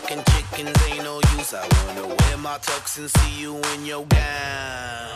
chickens ain't no use. I wanna wear my tux and see you in your gown.